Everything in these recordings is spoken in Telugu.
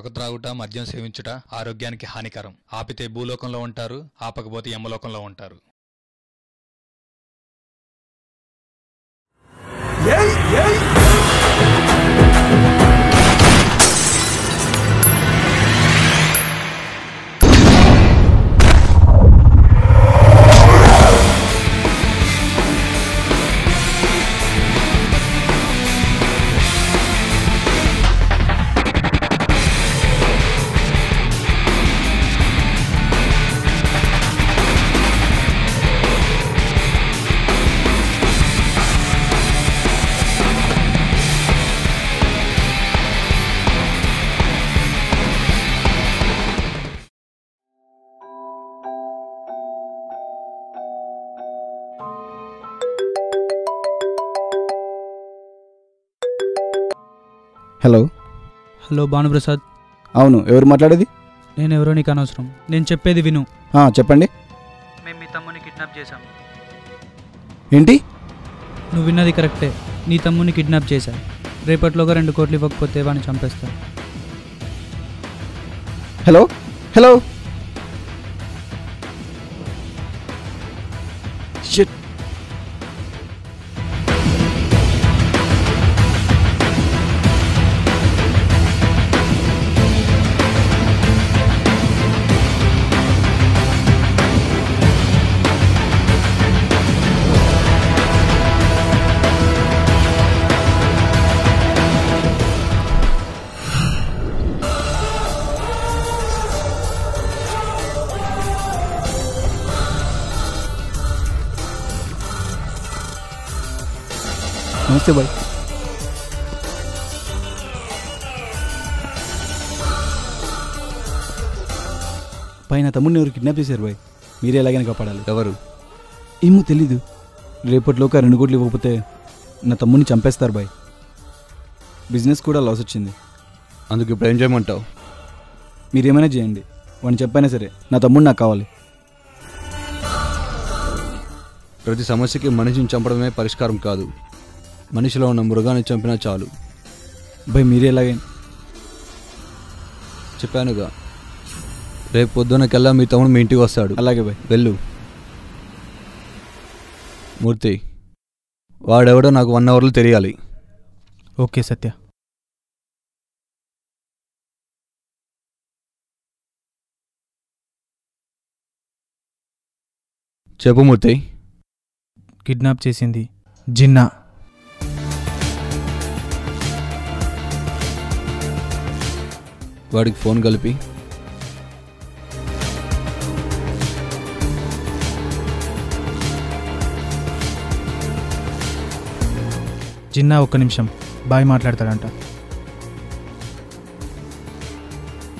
త్రాగుట మద్యం సేవించుట ఆరోగ్యానికి హానికరం. ఆపితే భూలోకంలో ఉంటారు ఆపకపోతే యమలోకంలో ఉంటారు. Hello hello Bhanuprasad. అవును ఎవరు మాట్లాడేది? నేను ఎవరో నీకు అనవసరం. నేను చెప్పేది విను. ఆ, చెప్పండి. మేము మీ తమ్ముని కిడ్నాప్ చేశాం. ఏంటి? నువ్వు విన్నది కరెక్టే. నీ తమ్ముని కిడ్నాప్ చేశా. రేపట్లోగా రెండు కోట్లు ఇవ్వకపోతే వాడిని చంపేస్తా. హలో హలో నమస్తే బాయ్ పైన తమ్ముడిని ఎవరు కిడ్నాప్ చేశారు బాయ్? మీరే ఎలాగైనా కాపాడాలి. ఎవరు? ఏమో తెలీదు. రేపటిలోగా రెండు కోట్లు ఇవ్వకపోతే నా తమ్ముడిని చంపేస్తారు బాయ్. బిజినెస్ కూడా లాస్ వచ్చింది. అందుకు ఇప్పుడు ఏం చేయమంటావు? మీరేమైనా చేయండి. వాడిని చెప్పైనా సరే నా తమ్ముడు నాకు కావాలి. ప్రతి సమస్యకి మనిషిని చంపడమే పరిష్కారం కాదు. మనిషిలో ఉన్న మృగాన్ని చంపినా చాలు. బాయ్ మీరే ఎలాగైనా చెప్పానుగా రేపు పొద్దునకెల్లా మీ తమ్ముడు మీ ఇంటికి వస్తాడు. అలాగే బాయ్ వెళ్ళు. మూర్తి వాడెవడో నాకు వన్ అవర్లో తెలియాలి. ఓకే సత్య. చెప్పు మూర్తి. కిడ్నాప్ చేసింది జిన్నా. వాడికి ఫోన్ కలిపి. జిన్నా ఒక్క నిమిషం. బాయ్ మాట్లాడతాడంట.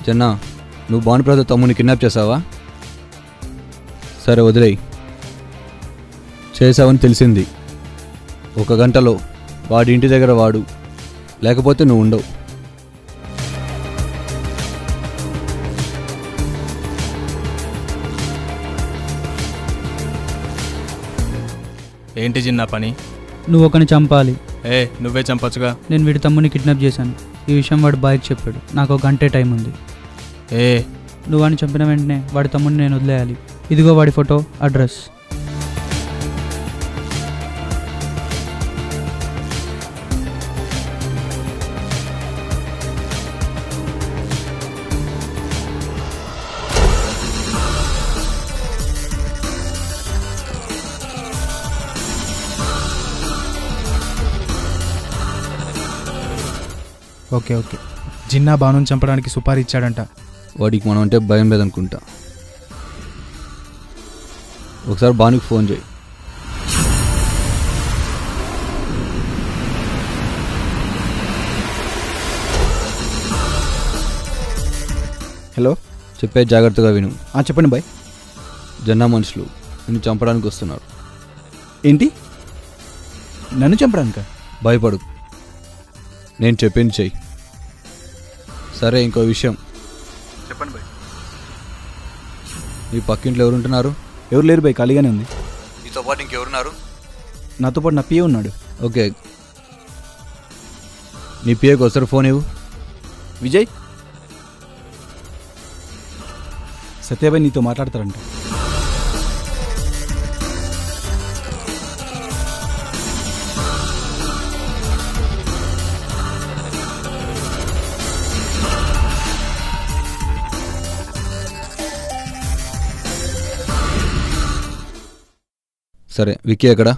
జన్నా నువ్వు భానుప్రసాద్ తమ్ముని కిడ్నాప్ చేసావా? సరే వదిలేయి. చేసావని తెలిసింది. ఒక గంటలో వాడి ఇంటి దగ్గర వాడు. లేకపోతే నువ్వు ఉండవు. ఏంటి చిన్న పని? నువ్వు ఒకని చంపాలి. ఏ నువ్వే చంపొచ్చుగా. నేను వీడి తమ్ముని కిడ్నాప్ చేశాను. ఈ విషయం వాడు బాయ్కి చెప్పాడు. నాకు ఒక గంటే టైం ఉంది. ఏ? నువ్వు వాడిని చంపిన వెంటనే వాడి తమ్ముడిని నేను వదిలేయాలి. ఇదిగో వాడి photo address. Okay okay. Jinnah బానుని చంపడానికి సుపారీ ఇచ్చాడంట. వాడికి మనం అంటే భయం లేదనుకుంటా. ఒకసారి బానికి ఫోన్ చేయి. హలో? చెప్పే జాగ్రత్తగా విను. ఆ, చెప్పండి బాయ్. జన్నా మనుషులు నిన్ను చంపడానికి వస్తున్నారు. ఏంటి? నన్ను చంపడానిక? భయపడు. నేను చెప్పింది చెయ్యి. సరే ఇంకో విషయం. చెప్పండి బాయ్ మీ పక్కింట్లో ఎవరు ఉంటున్నారు? ఎవరు లేరు బాయ్ ఖాళీగానే ఉంది. మీతో పాటు ఇంకెవరున్నారు నాతో పాటు నా పిఏ ఉన్నాడు. ఓకే. నీ పిఏకి ఒకసారి ఫోన్ ఇవ్వు. విజయ్? సత్యబాయ్ నీతో మాట్లాడతారంటే సరే విక్కీ ఎక్కడ?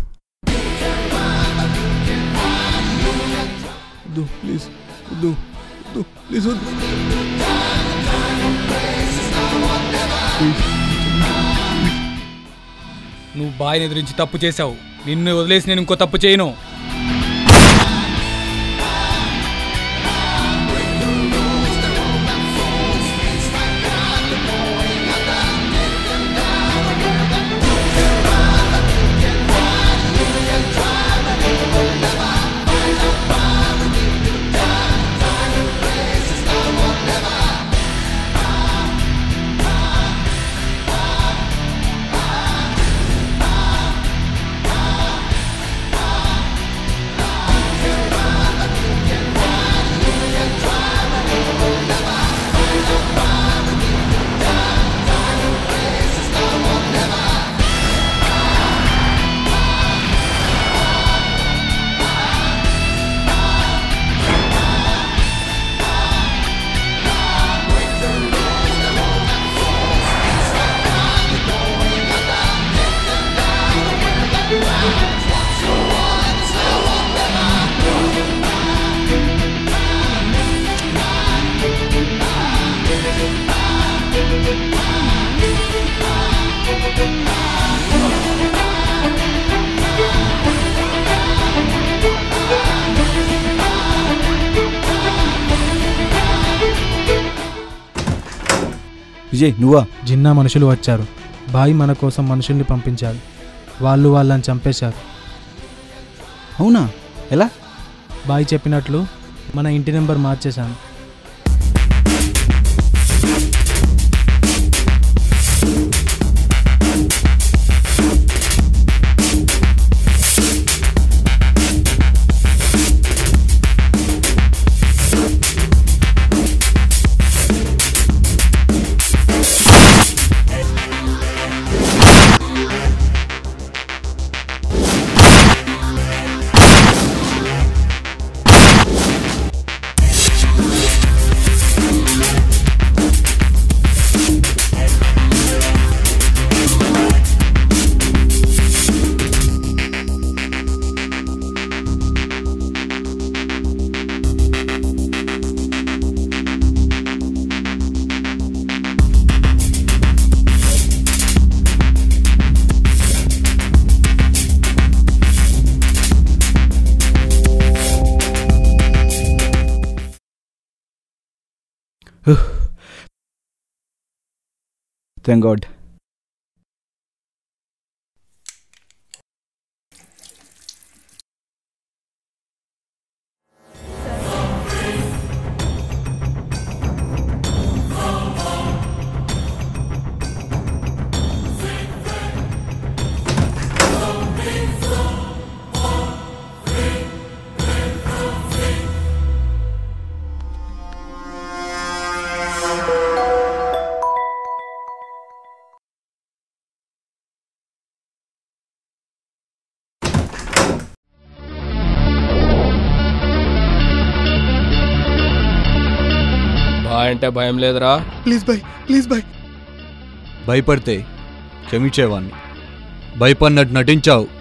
ప్లీజ్ ప్లీజ్ నువ్వు బాయ్ని ఎదిరించి తప్పు చేశావు. నిన్ను వదిలేసి నేను ఇంకో తప్పు చేయను. విజయ్ నువ్వా? జిన్నా మనుషులు వచ్చారు. బాయ్ మన కోసం మనుషుల్ని పంపించారు వాళ్ళు వాళ్ళని చంపేశారు. అవునా? ఎలా? బాయ్ చెప్పినట్లు మన ఇంటి నెంబర్ మార్చేశాను. Thank God. అంటే భయం లేదురా. ప్లీజ్ బాయ్ ప్లీజ్ బాయ్ భయపడితే క్షమించేవాణ్ణి. భయపడినట్టు నటించావు.